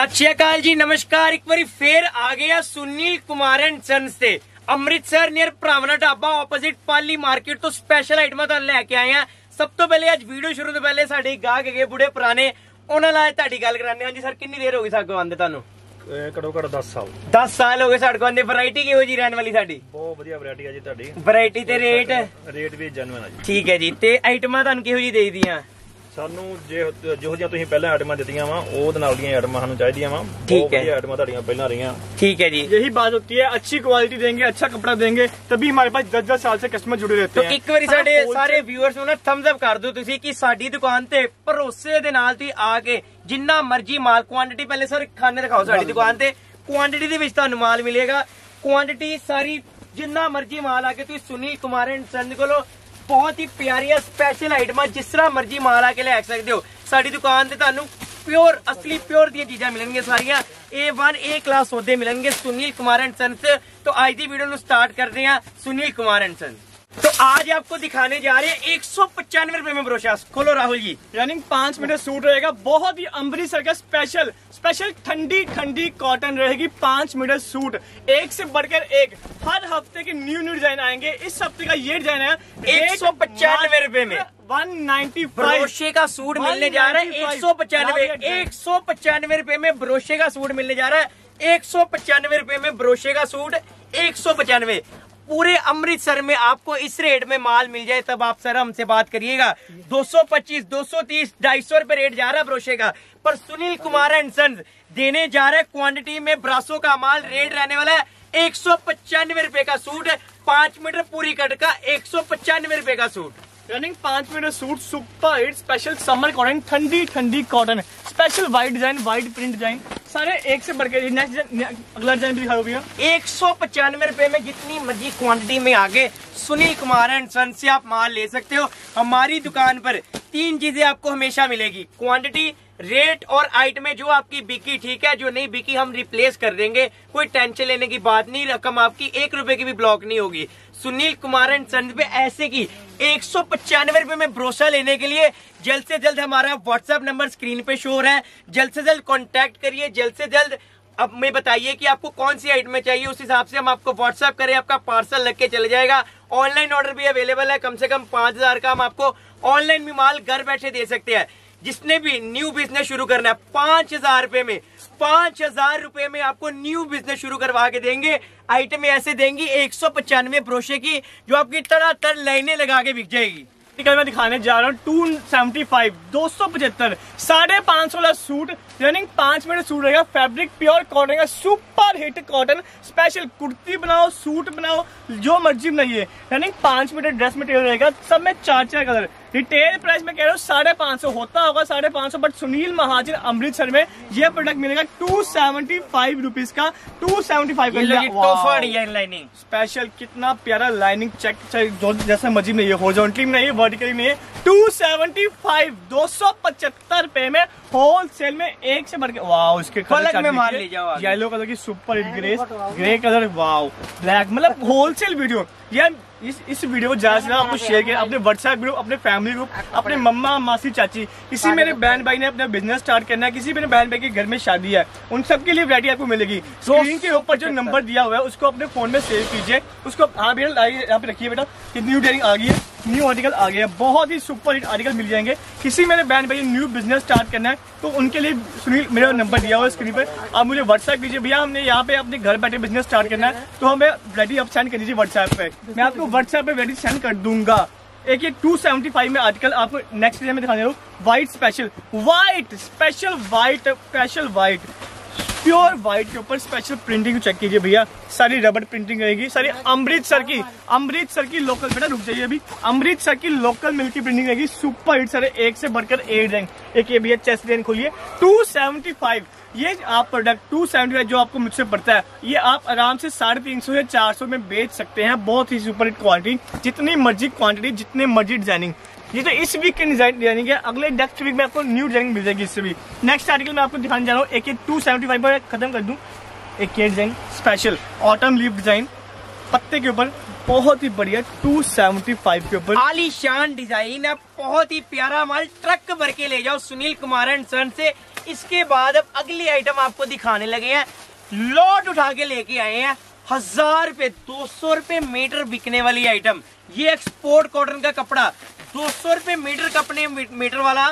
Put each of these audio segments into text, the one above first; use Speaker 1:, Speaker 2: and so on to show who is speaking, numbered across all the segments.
Speaker 1: ਸਤਿ ਸ਼੍ਰੀ ਅਕਾਲ ਜੀ ਨਮਸਕਾਰ। ਇੱਕ ਵਾਰੀ ਫੇਰ ਆ ਗਏ ਆ ਸੁਨੀਲ ਕੁਮਾਰ ਐਂਡ ਸਨਸ ਤੇ। ਅੰਮ੍ਰਿਤਸਰ ਨੀਅਰ ਭਰਾਵਨਾ ਢਾਬਾ ਆਪੋਜ਼ਿਟ ਪਾਲੀ ਮਾਰਕੀਟ ਤੋਂ ਸਪੈਸ਼ਲ ਆਈਟਮਾਂ ਤੁਹਾਨੂੰ ਲੈ ਕੇ ਆਏ ਆ। ਸਭ ਤੋਂ ਪਹਿਲੇ ਅੱਜ ਵੀਡੀਓ ਸ਼ੁਰੂ ਤੋਂ ਪਹਿਲੇ ਸਾਡੇ ਗਾਹਕ ਹੈਗੇ ਬੁੜੇ ਪੁਰਾਣੇ। ਉਹਨਾਂ ਨਾਲ ਤੁਹਾਡੀ ਗੱਲ ਕਰਾਉਂਦੇ ਹਾਂ। ਜੀ ਸਰ ਕਿੰਨੀ ਦੇਰ ਹੋ ਗਈ ਸਾਡੇ ਕੋਲ ਆਂਦੇ ਤੁਹਾਨੂੰ?
Speaker 2: ਘੱਟੋ ਘੱਟ 10 ਸਾਲ।
Speaker 1: 10 ਸਾਲ ਹੋ ਗਏ ਸਾਡੇ ਕੋਲ ਆਂਦੇ ਵੈਰਾਈਟੀ ਕਿਹੋ ਜੀ ਰਹਿਣ ਵਾਲੀ ਸਾਡੀ?
Speaker 2: ਬਹੁਤ ਵਧੀਆ ਵੈਰਾਈਟੀ ਆ ਜੀ ਤੁਹਾਡੀ।
Speaker 1: ਵੈਰਾਈਟੀ ਤੇ ਰੇਟ
Speaker 2: ਰੇਟ ਵੀ ਜੈਨੂਇਨ ਆ ਜੀ।
Speaker 1: ਠੀਕ ਹੈ ਜੀ। ਤੇ ਆਈਟਮਾਂ ਤੁਹਾਨੂੰ ਕਿਹੋ ਜੀ ਦੇਈਦੀਆਂ?
Speaker 2: ਸਾਨੂੰ ਜੇ ਜਿਹੋ ਜਿਹੀਆਂ ਤੁਸੀਂ ਪਹਿਲਾਂ ਆਈਟਮਾਂ ਦਿੱਤੀਆਂ ਵਾ ਉਹਦੇ ਨਾਲ ਦੀਆਂ ਆਈਟਮਾਂ ਸਾਨੂੰ ਚਾਹੀਦੀਆਂ ਵਾ
Speaker 1: ਠੀਕ
Speaker 2: ਬਹੁਤ
Speaker 1: ਹੈ।
Speaker 2: ਵਧੀਆ ਆਈਟਮਾਂ ਤੁਹਾਡੀਆਂ ਪਹਿਲਾਂ ਰਹੀਆਂ
Speaker 1: ठीक है जी
Speaker 3: यही बात होती है अच्छी क्वालिटी देंगे अच्छा कपड़ा देंगे तभी हमारे पास दस दस साल से कस्टमर जुड़े रहते
Speaker 1: ਤੋ
Speaker 3: हैं
Speaker 1: ਇੱਕ ਵਾਰੀ ਸਾਡੇ ਸਾਰੇ ਵਿਊਅਰਸ ਨੂੰ ਨਾ ਥੰਬਸ ਅਪ ਕਰ ਦਿਓ ਤੁਸੀਂ ਕਿ ਸਾਡੀ ਦੁਕਾਨ ਤੇ ਭਰੋਸੇ ਦੇ ਨਾਲ ਤੁਸੀਂ ਆ ਕੇ ਜਿੰਨਾ ਮਰਜ਼ੀ ਮਾਲ ਕੁਆਂਟੀਟੀ ਪਹਿਲੇ ਸਰ ਖਾਨੇ ਦਿਖਾਓ ਸਾਡੀ ਦੁਕਾਨ ਤੇ ਕੁਆਂਟੀਟੀ ਦੇ ਵਿੱਚ ਤੁਹਾਨੂੰ ਮਾਲ ਮਿਲੇਗਾ ਕੁਆਂਟੀਟੀ ਸਾਰੀ ਜਿੰਨਾ ਮਰਜ਼ੀ ਮਾਲ ਆ ਕੇ ਤੁਸੀਂ ਸੁਨੀਲ ਕੁਮਾਰ ਐਂਡ ਸੰਦ ਕੋਲੋਂ ਬਹੁਤ ਹੀ ਪਿਆਰੀਆਂ ਸਪੈਸ਼ਲ ਆਈਟਮਾਂ ਜਿਸ ਤਰ੍ਹਾਂ ਮਰਜ਼ੀ ਮਾਲ ਆ ਕੇ ਲੈ ਸਕਦੇ ਹੋ। ਸਾਡੀ ਦੁਕਾਨ ਤੇ ਤੁਹਾਨੂੰ ਪਿਓਰ ਅਸਲੀ ਪਿਓਰ ਦੀਆਂ ਚੀਜ਼ਾਂ ਮਿਲਣਗੀਆਂ ਸਾਰੀਆਂ। A1 A ਕਲਾਸ ਸੌਦੇ ਮਿਲਣਗੇ ਸੁਨੀਲ ਕੁਮਾਰ ਐਂਡ ਸੰਸ ਤੋਂ ਅੱਜ ਦੀ ਵੀਡੀਓ ਨੂੰ ਸਟਾਰਟ ਕਰਦੇ ਹਾਂ ਸੁਨੀਲ ਕੁਮਾਰ ਐਂਡ ਸੰਸ तो आज आपको दिखाने जा रहे हैं एक सौ पचानवे रुपए में ब्रोशा। खोलो राहुल जी।
Speaker 3: रनिंग पाँच मीटर सूट रहेगा। बहुत ही अमृतसर का स्पेशल स्पेशल ठंडी ठंडी कॉटन रहेगी पाँच मीटर सूट। एक से बढ़कर एक। हर हफ़्ते के न्यू न्यू डिज़ाइन आएँगे। इस हफ़्ते का ये डिज़ाइन है
Speaker 1: 195 रुपए में।
Speaker 3: वन नाइन्टी
Speaker 1: ब्रोशे का सूट मिलने जा रहा है। एक सौ पचानवे एक सौ पचानवे रुपए में ब्रोशे का सूट मिलने जा रहा है। एक सौ पचानवे रुपए में ब्रोशे का सूट एक सौ पचानवे। पूरे अमृतसर में आपको इस रेट में माल मिल जाए तब आप सर हमसे बात करिएगा। 225, 230, 250 रुपए रेट जा रहा है ब्रोशे का पर सुनील कुमार एंड सन्स देने जा रहे क्वांटिटी में ब्रासो का माल रेट रहने वाला है एक सौ पचानवे रूपए का सूट पाँच मीटर पूरी कट का एक सौ पचानवे रूपए का सूट।
Speaker 3: रनिंग पाँच metre suit super hit special summer cotton ठंडी ठंडी cotton special white design white print design सारे एक से बढ़ के अगला डिज़ाइन भी दिखाओ भैया।
Speaker 1: एक सौ पचानवे रुपए में जितनी मर्ज़ी क्वांटिटी में आगे, सुनील कुमार एंड सन से आप माल ले सकते हो। हमारी दुकान पर तीन चीज़ें आपको हमेशा मिलेगी। क्वांटिटी रेट और आइटमें जो आपकी बिकी ठीक है, जो नहीं बिकी हम रिप्लेस कर देंगे। कोई टेंशन लेने की बात नहीं, रकम आपकी एक रुपए की भी ब्लॉक नहीं होगी। सुनील कुमार एंड सन पे ऐसे की एक सौ पचानवे रुपए में भरोसा लेने के लिए जल्द से जल्द हमारा व्हाट्सएप नंबर स्क्रीन पे शो हो रहा है। जल्द से जल्द कॉन्टेक्ट करिए, जल्द से जल्द अब मैं बताइए कि आपको कौन सी आइटमें चाहिए। उस हिसाब से हम आपको व्हाट्सएप करें, आपका पार्सल लग के चले जाएगा। ऑनलाइन ऑर्डर भी अवेलेबल है, कम से कम पाँच हज़ार का हम आपको ऑनलाइन भी माल घर बैठे दे सकते हैं। जिसने भी न्यू बिज़नेस शुरू करना है, पाँच हज़ार रुपए में, पाँच हज़ार रुपए में आपको न्यू बिज़नेस शुरू करवा के देंगे। आइटम ऐसे देंगी, एक सौ पचानवे ब्रोशे की, जो आपकी तरह तर लाइने लगा के बिक जाएगी।
Speaker 3: मैं दिखाने जा रहा हूँ, टू सेवेंटी फाइव, दो सौ पचहत्तर, साढ़े पाँच सौ वाला सूट रनिंग पाँच मीटर सूट रहेगा फैब्रिक प्योर कॉटन का super hit cotton special kurti बनाओ सूट बनाओ जो मर्ज़ी बनाइए। रनिंग पाँच मीटर ड्रेस मटेरियल रहेगा सब में चार चार कलर। रिटेल प्राइस में कह रहा हूँ साढ़े पाँच सौ होता होगा साढ़े पाँच सौ बट सुनील महाजन अमृतसर में ये प्रोडक्ट मिलेगा टू सेवेंटी फाइव रुपीज़ का
Speaker 1: two seventy five lining
Speaker 3: special कितना प्यारा लाइनिंग चेक जैसा मर्ज़ी में ये हॉरिजॉन्टली में ये वर्टिकली में टू सेवेंटी फाइव दो सौ पचहत्तर रुपए में होलसेल में एक से बढ़ के वाह उसके
Speaker 1: कलर में मार ले जाओ
Speaker 3: येलो कलर की super hit grey grey colour वाह ब्लैक मतलब होलसेल वीडियो यार इस इस वीडियो को ज़्यादा से ज़्यादा आपको शेयर किया अपने व्हाट्सएप ग्रुप अपने फैमिली ग्रुप अपने मम्मा मासी चाची किसी मेरे बहन भाई ने अपना बिज़नेस स्टार्ट करना है किसी मेरे बहन भाई के घर में शादी है उन सब के लिए वैरायटी आपको मिलेगी। स्क्रीन के ऊपर जो नंबर दिया हुआ है उसको अपने फ़ोन में सेव कीजिए। उसको हाँ लाइए यहाँ पे रखिए बेटा कि न्यू डेयरिंग आ गई है न्यू आर्टिकल आ गया है। बहुत ही सुपर हिट आर्टिकल मिल जाएँगे। किसी मेरे बहन भाई न्यू बिज़नेस स्टार्ट करना है तो उनके लिए सुनील मेरा नंबर दिया हुआ है स्क्रीन पर। आप मुझे व्हाट्सएप कीजिए भैया हमने यहाँ पे अपने घर बैठे बिज़नेस स्टार्ट करना है तो हमें वैरायटी आप सेंड कर दीजिए व्हाट्सएप पे। मैं आपको व्हाट्सएप पे वेरी सेंड कर दूँगा। एक ये 275 में आजकल आपको नेक्स्ट डे में दिखाने white special white special white special white pure white के ऊपर स्पेशल प्रिंटिंग चेक कीजिए भैया। सारी रबड़ प्रिंटिंग रहेगी सारी अमृतसर की अमृतसर की लोकल बेटा रुक जाइए अभी। अमृतसर की लोकल मिल्क की प्रिंटिंग रहेगी सुपर हिट सारे एक से बढ़कर एक रैंक एक ये भैया चेस्ट डिज़ाइन खोलिए। टू सेवेंटी फाइव ये आप प्रोडक्ट टू सेवेंटी फाइव जो आपको मुझसे पड़ता है ये आप आराम से साढ़े तीन सौ या चार सौ में बेच सकते हैं बहुत ही सुपर हिट क्वालिटी जितनी मर्ज़ी क्वांटिटी जितने मर्ज़ी डिज़ाइनिंग ये तो इस वीक के डिज़ाइन यानी है अगले नेक्स्ट वीक में आपको न्यू डिज़ाइन मिल जाएगी इससे भी नेक्स्ट आर्टिकल मैं आपको दिखाने जा रहा हूँ एक टू सेवेंटी पर खत्म कर दूँ। एक ये design special autumn leave design पत्ते के ऊपर बहुत ही बढ़िया 275 के ऊपर।
Speaker 1: आलीशान डिज़ाइन है, बहुत ही प्यारा माल ट्रक भर के ले जाओ सुनील कुमार एंड सन से। इसके बाद अब अगली आइटम आपको दिखाने लगे हैं। लॉट उठा के लेके आए हैं, हज़ार रुपए दो सौ रुपए मीटर बिकने वाली आइटम ये एक्सपोर्ट कॉटन का कपड़ा दो सौ रुपये मीटर कपड़े मीटर वाला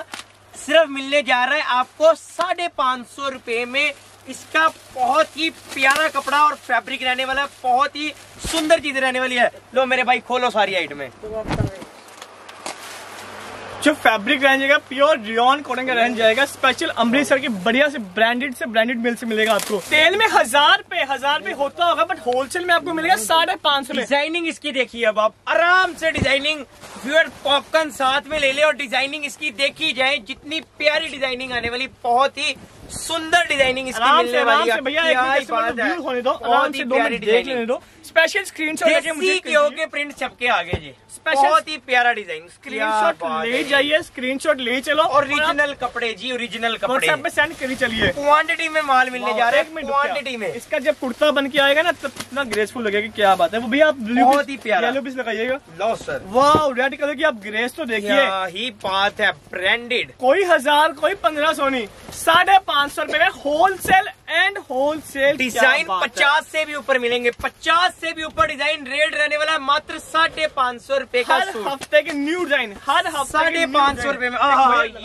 Speaker 1: सिर्फ़ मिलने जा रहा है आपको साढ़े पाँच सौ रुपये में। इसका बहुत ही प्यारा कपड़ा और फैब्रिक रहने वाला है बहुत ही सुंदर चीज़ रहने वाली है। लो मेरे भाई, खोलो सारी आइटमें।
Speaker 3: जो फैब्रिक रहन जाएगा प्योर रियन कॉटन का रहन जाएगा। स्पेशल अमृतसर के बढ़िया से ब्रांडेड से ब्रांडेड मिल से मिलेगा आपको। तेल में हज़ार पे हज़ार पे होता होगा बट होलसेल में आपको मिलेगा साढ़े पाँच सौ
Speaker 1: डिज़ाइनिंग इसकी देखिए अब आप। आराम से डिज़ाइनिंग प्योर पॉपकॉर्न साथ में ले ले और डिज़ाइनिंग इसकी देखी जाए। जितनी प्यारी डिज़ाइनिंग आने वाली, बहुत ही सुंदर डिज़ाइनिंग इसकी मिलने वाली है
Speaker 3: भैया एक मिनट
Speaker 1: है।
Speaker 3: व्यू होने दो आराम से दो मिनट देख लेने दो। स्पेशल स्क्रीनशॉट लेके मुझे
Speaker 1: के प्रिंट छपके आगे जी।
Speaker 3: Special-
Speaker 1: बहुत ही प्यारा डिज़ाइन
Speaker 3: स्क्रीनशॉट ले जाइए स्क्रीनशॉट ले चलो।
Speaker 1: ओरिजिनल कपड़े जी ओरिजिनल कपड़े।
Speaker 3: व्हाट्सएप पे सेंड करी चलिए।
Speaker 1: क्वांटिटी में माल मिलने जा रहा है। क्वांटिटी में।
Speaker 3: इसका जब कुर्ता बन के आएगा ना तब इतना ग्रेसफुल लगेगा क्या बात है। वो भैया आप
Speaker 1: बहुत ही प्यारा।
Speaker 3: येलो पीस लगाइएगा।
Speaker 1: लो सर
Speaker 3: वाह रेड कलर की आप ग्रेस तो देखिए।
Speaker 1: ही बात है। ब्रांडेड
Speaker 3: कोई हज़ार कोई पंद्रह सौ नहीं। साढ़े पाँच सौ रुपए में होलसेल एंड होलसेल
Speaker 1: डिज़ाइन पचास से भी ऊपर मिलेंगे। पचास से भी ऊपर डिज़ाइन रेट रहने वाला है मात्र साढ़े पाँच सौ रुपये का
Speaker 3: हर हफ़्ते के न्यू डिज़ाइन हर हफ़्ते
Speaker 1: साढ़े पाँच सौ रुपये में।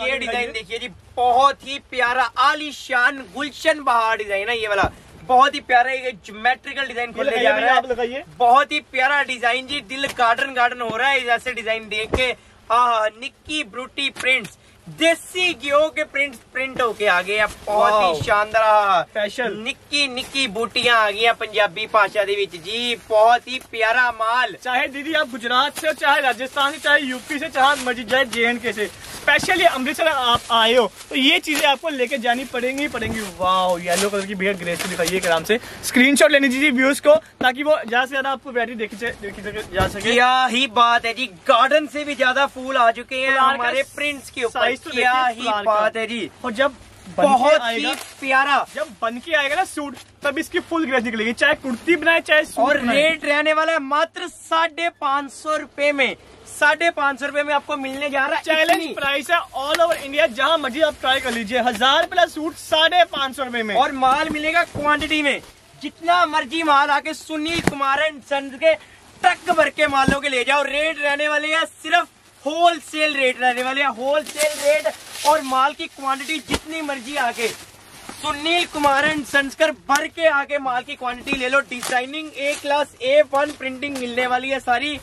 Speaker 1: ये डिज़ाइन देखिए जी बहुत ही प्यारा आलिशान गुलशन बहार डिज़ाइन है ये वाला। बहुत ही प्यारा ये ज्योमेट्रिकल डिज़ाइन खुलने जा रहा
Speaker 3: आप
Speaker 1: है।
Speaker 3: लगाइए
Speaker 1: बहुत ही प्यारा डिज़ाइन जी दिल गार्डन गार्डन हो रहा है ऐसे डिज़ाइन देख के। हाँ हाँ निक्की ब्रूटी प्रिंट्स देसी घो के प्रिंट प्रिंट होके आ गए बहुत ही शानदार फ़ैशन निकी निकी बूटियाँ आ गई पंजाबी भाषा जी बहुत ही प्यारा माल।
Speaker 3: चाहे दीदी आप गुजरात से चाहे राजस्थान से चाहे यूपी से चाहे मर्ज़ी चाहे जे एंड के से। स्पेशली अमृतसर आप आए हो तो ये चीज़ें आपको लेके जानी पड़ेंगी ही पड़ेंगी। वाह येलो कलर की भैया ग्रेस दिखाइए आराम से। स्क्रीनशॉट लेने दीजिए व्यूज़ को ताकि वो ज़्यादा से ज़्यादा आपको वैरायटी देखी जा- देखी सके- जा सके।
Speaker 1: क्या ही बात है जी गार्डन से भी ज़्यादा फूल आ चुके हैं हमारे प्रिंट्स के ऊपर।
Speaker 3: तो
Speaker 1: क्या ही। बात है जी।
Speaker 3: और जब
Speaker 1: बहुत ही प्यारा।
Speaker 3: जब बन के आएगा ना सूट तब इसकी फुल ग्रेस निकलेगी चाहे कुर्ती बनाए चाहे सूट
Speaker 1: और रेट रहने वाला है मात्र साढ़े पाँच सौ रुपये में। साढ़े पाँच सौ रुपये में आपको मिलने जा रहा है।
Speaker 3: चैलेंज प्राइस है ऑल ओवर इंडिया जहाँ मर्ज़ी आप ट्राई कर लीजिए। हज़ार प्लस सूट साढ़े पाँच सौ रुपए में।
Speaker 1: और माल मिलेगा क्वांटिटी में। जितना मर्ज़ी माल आके सुनील कुमार के ट्रक भर के मालों के ले जाओ। रेट रहने वाले हैं सिर्फ़ होलसेल रेट रहने वाले हैं होलसेल रेट और माल की क्वांटिटी जितनी मर्ज़ी आके सुनील कुमार एंड संस्कर भर के आके माल की क्वांटिटी ले लो। Designing A class A one printing मिलने वाली है सारी।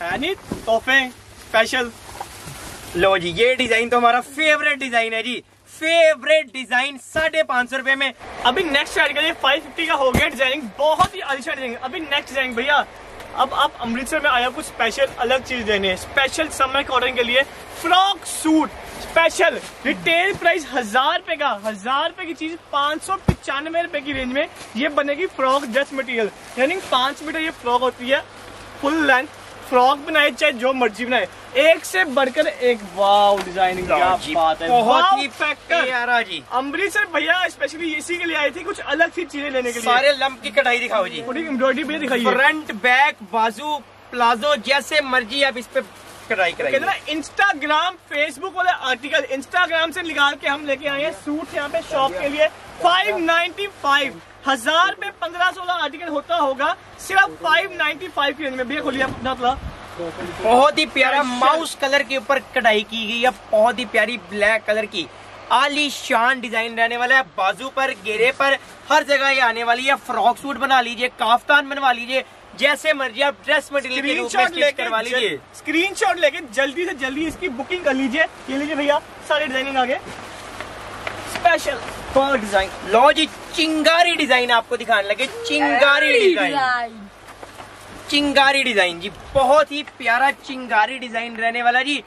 Speaker 3: है नहीं? तोहफे स्पेशल
Speaker 1: लो जी, ये डिज़ाइन तो हमारा फेवरेट डिज़ाइन है जी। फेवरेट डिज़ाइन साढ़े पाँच सौ रुपए में।
Speaker 3: अभी नेक्स्ट आर्टिकल ये 550 का हो गया डिज़ाइनिंग बहुत ही अच्छा डिज़ाइनिंग अभी नेक्स्ट डिज़ाइन भैया। अब आप अमृतसर में आया कुछ स्पेशल अलग चीज़ देने स्पेशल समर कॉटन के लिए frock suit special retail price हज़ार रुपए का, हज़ार रुपए की चीज़ पाँच सौ पचानवे रुपए की रेंज में ये बनेगी फ्रॉक ड्रेस मटेरियल यानी पाँच मीटर ये फ्रॉक होती है फुल लेंथ फ्रॉक बनाए चाहे जो मर्ज़ी बनाए। एक से बढ़कर एक। वाव डिज़ाइनिंग बात है।
Speaker 1: बहुत ही। जी।
Speaker 3: अमृतसर भैया स्पेशली इसी के लिए आई थी कुछ अलग सी चीज़ें लेने के लिए।
Speaker 1: सारे लंप की कटाई दिखाओ जी।
Speaker 3: पूरी एम्ब्रॉयडरी भी दिखाई
Speaker 1: फ्रंट बैक बाजू प्लाजो जैसे मर्ज़ी आप इस पे कराइए
Speaker 3: ना इंस्टाग्राम फेसबुक वाले आर्टिकल इंस्टाग्राम से निकाल के हम लेके आए हैं सूट यहाँ पे शॉप के लिए। 595 हज़ार पे पंद्रह सोलह आर्टिकल होता होगा। सिर्फ़ 595 की रेंज में। भैया खोलिए अपना
Speaker 1: बहुत ही प्यारा माउस कलर के ऊपर कढ़ाई की गई है। बहुत ही प्यारी ब्लैक कलर की। आलीशान डिज़ाइन रहने वाला है। बाजू पर घेरे पर हर जगह ये आने वाली है। फ्रॉक सूट बना लीजिए काफ्तान बनवा लीजिए। जैसे मर्ज़ी आप ड्रेस मटेरियल के रूप में करवा लीजिए।
Speaker 3: स्क्रीन शॉट लेके जल्दी से जल्दी इसकी बुकिंग कर लीजिए। ये लीजिए भैया सारे डिज़ाइनिंग आगे। स्पेशल
Speaker 1: फॉर डिज़ाइन लो जी चिंगारी डिज़ाइन आपको दिखाने लगे। चिंगारी डिज़ाइन चिंगारी डिज़ाइन जी बहुत ही प्यारा चिंगारी डिज़ाइन रहने वाला जी।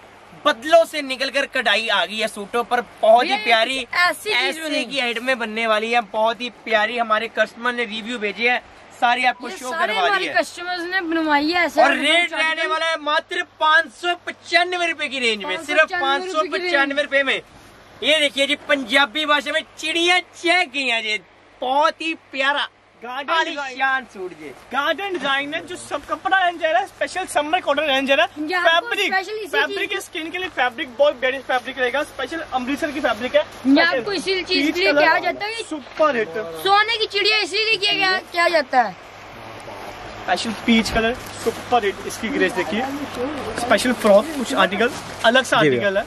Speaker 1: बदलों से निकलकर कढ़ाई आ गई है सूटों पर। बहुत ही प्यारी
Speaker 4: ऐसी।
Speaker 1: की आइटमें बनने वाली है। बहुत ही प्यारी हमारे कस्टमर ने रिव्यू भेजे हैं। सारी आपको शो करवा
Speaker 4: रही
Speaker 1: है।
Speaker 4: कस्टमर्स ने बनवाई है
Speaker 1: और रेट रहने वाला है मात्र पाँच सौ पचानवे रूपए की रेंज में सिर्फ़ पाँच
Speaker 4: 595
Speaker 1: सौ पचानवे रूपए में। ये देखिए जी पंजाबी भाषा में चिड़िया चेक गई है जी। बहुत ही प्यारा
Speaker 3: गार्डन डिज़ाइन
Speaker 1: सूट जी।
Speaker 3: गार्डन डिज़ाइन है जो सब कपड़ा रेंज है स्पेशल समर कॉटन रेंज है।
Speaker 4: ये आपको
Speaker 3: फैब्रिक फैब्रिक
Speaker 4: चीज-
Speaker 3: के स्किन के लिए फैब्रिक बहुत बेस्ट फैब्रिक रहेगा। स्पेशल अमृतसर की फैब्रिक है।
Speaker 4: आपको इसी चीज़ के लिए क्या जाता है?
Speaker 3: सुपर हिट
Speaker 4: सोने की चिड़िया इसीलिए किया गया क्या जाता है?
Speaker 3: Special peach colour super hit इसकी ग्रेस देखिए। स्पेशल फ्रॉक कुछ आर्टिकल अलग सा
Speaker 1: जी।
Speaker 3: आर्टिकल है।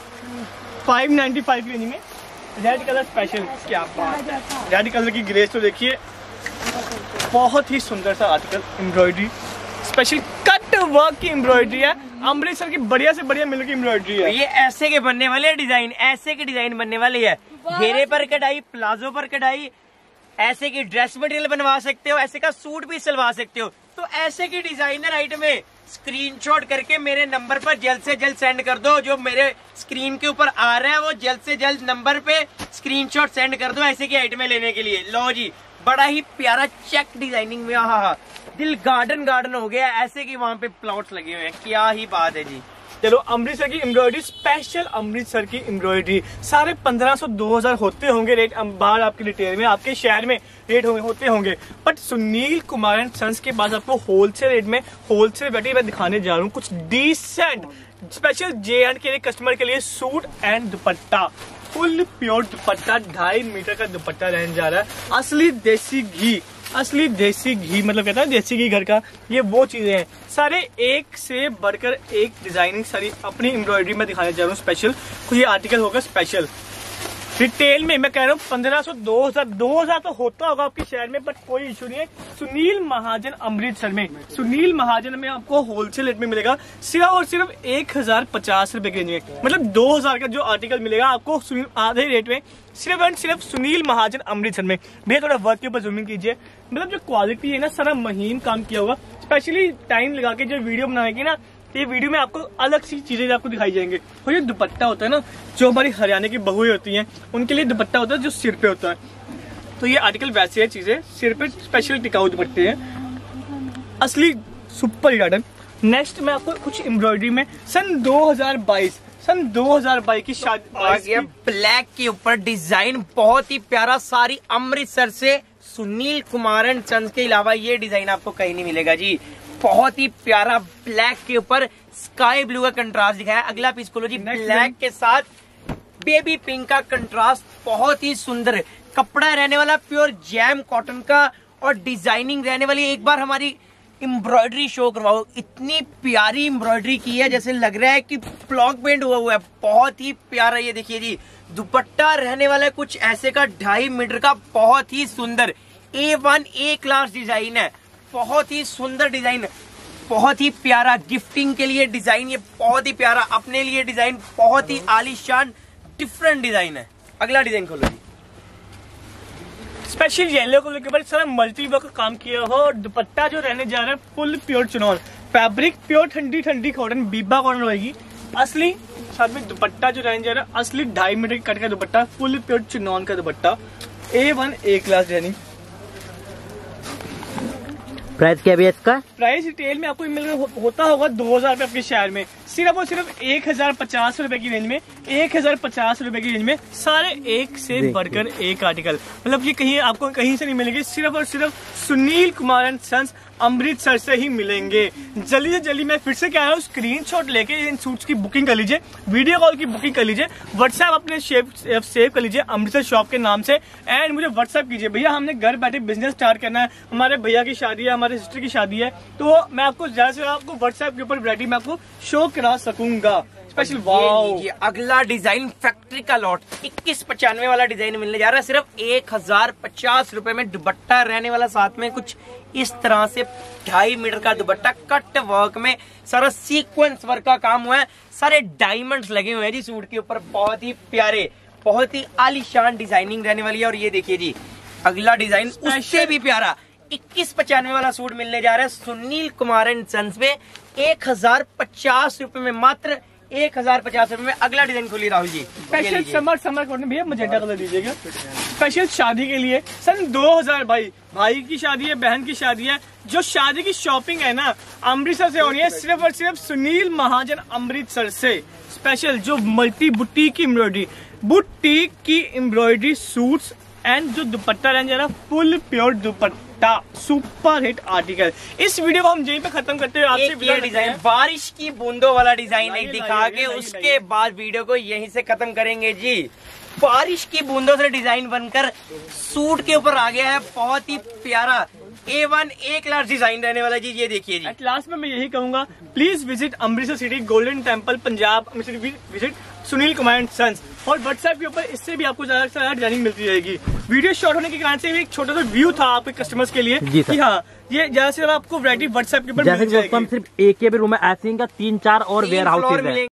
Speaker 3: 595 की रेंज में। रेड कलर स्पेशल क्या बात है। रेड कलर की ग्रेस तो देखिए। बहुत ही सुंदर सा article embroidery. Special cut work की एम्ब्रॉयडरी है। अमृतसर की बढ़िया से बढ़िया मिल की एम्ब्रॉयडरी है।
Speaker 1: ये ऐसे के बनने वाले डिज़ाइन ऐसे के डिज़ाइन बनने वाले है। घेरे पर कढ़ाई प्लाजो पर कढ़ाई ऐसे की ड्रेस मटेरियल बनवा सकते हो ऐसे का सूट भी सिलवा सकते हो। तो ऐसे की डिज़ाइनर आइटम में स्क्रीनशॉट करके मेरे नंबर पर जल्द से जल्द सेंड कर दो। जो मेरे स्क्रीन के ऊपर आ रहा है वो जल्द से जल्द नंबर पे स्क्रीनशॉट सेंड कर दो ऐसे की आइटमें लेने के लिए। लो जी बड़ा ही प्यारा चेक डिज़ाइनिंग में हाँ हाँ दिल गार्डन गार्डन हो गया ऐसे की वहाँ पे प्लॉट्स लगे हुए हैं। क्या ही बात है जी।
Speaker 3: चलो अमृतसर की एम्ब्रॉयडरी स्पेशल अमृतसर की एम्ब्रॉयडरी सारे 1500 2000 होते होंगे रेट बाहर आपके रिटेल में आपके शहर में रेट हो, होते होंगे। But Sunil Kumar and sons के पास आपको होलसेल रेट में होलसेल रेट मैं दिखाने जा रहा हूँ। कुछ डिसेंट स्पेशल जे एंड के लिए कस्टमर के लिए suit and dupatta. Full pure dupatta, ढाई मीटर का दुपट्टा रहने जा रहा है। असली देसी घी, असली देसी घी मतलब कहता है देसी घी घर का, ये वो चीज़ें हैं। सारे एक से बढ़कर एक डिज़ाइनिंग सारी अपनी एम्ब्रॉयडरी में दिखाने जा रहा हूँ स्पेशल ये आर्टिकल होगा स्पेशल रिटेल में, मैं कह रहा हूँ, पंद्रह सौ, दो हज़ार दो हज़ार तो होता होगा आपके शहर में बट कोई इशू नहीं है। सुनील महाजन अमृतसर में। सुनील महाजन में आपको होलसेल रेट में मिलेगा सिर्फ़ और सिर्फ़ एक हज़ार पचास रुपए के में मतलब दो हज़ार का जो आर्टिकल मिलेगा आपको आधे रेट में, सिर्फ़ एंड सिर्फ़ सुनील महाजन अमृतसर में। भैया, थोड़ा वर्क के ऊपर जूमिंग कीजिए। मतलब जो क्वालिटी है ना, सारा महीन काम किया होगा। स्पेशली टाइम लगा के जो वीडियो बनाएगी ना ये वीडियो में आपको अलग सी चीज़ें आपको दिखाई जाएँगे। और ये दुपट्टा होता है ना जो हमारी हरियाणा की बहुएँ होती हैं उनके लिए दुपट्टा होता है जो सिर पे होता है। तो ये आर्टिकल वैसे है चीज़ें सिर पे स्पेशल टिकाऊ दुपट्टे हैं। असली सुपर गार्डन नेक्स्ट मैं आपको कुछ एम्ब्रॉयडरी में सन 2022 सन 2022 की शादी
Speaker 1: ब्लैक के ऊपर डिज़ाइन बहुत ही प्यारा सारी अमृतसर से सुनील कुमारन चंद के अलावा ये डिज़ाइन आपको कहीं नहीं मिलेगा जी। बहुत ही प्यारा ब्लैक के ऊपर स्काई ब्लू का कंट्रास्ट दिखाया। अगला पीस खोलो जी ब्लैक के साथ बेबी पिंक का कंट्रास्ट बहुत ही सुंदर। कपड़ा रहने वाला प्योर जैम कॉटन का और डिज़ाइनिंग रहने वाली। एक बार हमारी एम्ब्रॉयडरी शो करवाओ। इतनी प्यारी एम्ब्रॉयडरी की है जैसे लग रहा है कि ब्लॉक बेंड हुआ हुआ है। बहुत ही प्यारा ये देखिए जी। दुपट्टा रहने वाला है कुछ ऐसे का ढाई मीटर का। बहुत ही सुंदर। A one A class design है। बहुत ही सुंदर डिज़ाइन है। बहुत ही प्यारा गिफ्टिंग के लिए डिज़ाइन, ये बहुत ही प्यारा अपने लिए डिज़ाइन, बहुत ही आलिशान डिफरेंट डिज़ाइन है। अगला डिज़ाइन खोलो जी।
Speaker 3: स्पेशल येलो कलर के ऊपर सारा मल्टी वर्क काम किया हो और दुपट्टा जो रहने जा रहा है फुल प्योर चुनौन फैब्रिक प्योर ठंडी ठंडी कॉटन बीबा कॉटन रहेगी असली, साथ में दुपट्टा जो रहने जा रहा है, असली ढाई मीटर कट का दुपट्टा फुल प्योर चुनौन का dupatta. A one A class रहनी
Speaker 5: प्राइस क्या भैया इसका?
Speaker 3: प्राइस रिटेल में आपको मिल होता होगा दो हज़ार रूपए आपके शहर में। सिर्फ़ और सिर्फ़ एक हज़ार पचास रूपए की रेंज में एक हज़ार पचास रूपए की रेंज में सारे एक से बढ़कर एक आर्टिकल मतलब ये कहीं आपको कहीं से नहीं मिलेंगे सिर्फ़ और सिर्फ़ सुनील कुमार एंड सन्स अमृतसर से ही मिलेंगे। जल्दी से जल्दी मैं फिर से कह रहा हूँ स्क्रीन शॉट लेके इन सूट्स की बुकिंग कर लीजिए वीडियो कॉल की बुकिंग कर लीजिए व्हाट्सएप अपने सेव सेव कर लीजिए अमृतसर शॉप के नाम से। एंड मुझे व्हाट्सएप कीजिए भैया हमने घर बैठे बिज़नेस स्टार्ट करना है। हमारे भैया की शादी है हमारे सिस्टर की शादी है। तो मैं आपको ज़्यादा से ज़्यादा आपको व्हाट्सएप के ऊपर वैरायटी मैं आपको शो करा सकूँगा। स्पेशल
Speaker 1: ये
Speaker 3: वाओ
Speaker 1: अगला डिज़ाइन फैक्ट्री का लॉट इक्कीस पचानवे वाला डिज़ाइन मिलने जा रहा है। सिर्फ़ एक हज़ार पचास रूपए में दुपट्टा रहने वाला साथ में कुछ इस तरह से ढाई मीटर का दुपट्टा कट वर्क में सारा सीक्वेंस वर्क का काम हुआ है। सारे डायमंड्स लगे हुए हैं जी सूट के ऊपर। बहुत ही प्यारे बहुत ही आलिशान डिज़ाइनिंग रहने वाली है। और ये देखिए जी अगला डिज़ाइन उससे भी प्यारा इक्कीस पचानवे वाला सूट मिलने जा रहा है सुनील कुमार एंड सन्स में। एक हज़ार पचास रूपए में मात्र एक हज़ार पचास रूपए में अगला डिज़ाइन खोलिए Rahul
Speaker 3: ji.
Speaker 1: Special.
Speaker 3: Summer summer cotton भैया मजेंटा कलर दीजिएगा स्पेशल शादी के लिए सन 2000 भाई भाई की शादी है बहन की शादी है जो शादी की शॉपिंग है ना अमृतसर से होनी है सिर्फ़ और सिर्फ़ सुनील महाजन अमृतसर से। स्पेशल जो मल्टी बुटीक की एम्ब्रॉयडरी बुटीक की एम्ब्रॉयडरी सूट्स एंड जो दुपट्टा रहने जा रहा full pure dupatta. Dupatta super hit article. इस वीडियो को हम यहीं पे खत्म करते हैं। आपसे
Speaker 1: ये डिज़ाइन बारिश की बूंदों वाला डिज़ाइन एक दिखा के उसके बाद वीडियो को यहीं से खत्म करेंगे जी। बारिश की बूंदों से डिज़ाइन बनकर सूट के ऊपर आ गया है। बहुत ही प्यारा A one A class design रहने वाला जी ये देखिए जी।
Speaker 3: एट लास्ट में मैं यही कहूँगा please visit Amritsar city golden temple Punjab visit Sunil Kumar and sons और व्हाट्सएप के ऊपर इससे भी आपको ज़्यादा से ज़्यादा डिज़ाइनिंग मिलती रहेगी। वीडियो शॉर्ट होने के कारण से भी एक छोटा सा व्यू था आपके कस्टमर्स के लिए
Speaker 5: जी
Speaker 3: कि हाँ ये ज़्यादा से ज़्यादा आपको वैरायटी व्हाट्सएप के ऊपर
Speaker 5: जैसे
Speaker 3: मिल जाएगी।
Speaker 5: सिर्फ़ एक ही भी रूम है ऐसे तीन चार और वेयर
Speaker 1: मिलेंगे।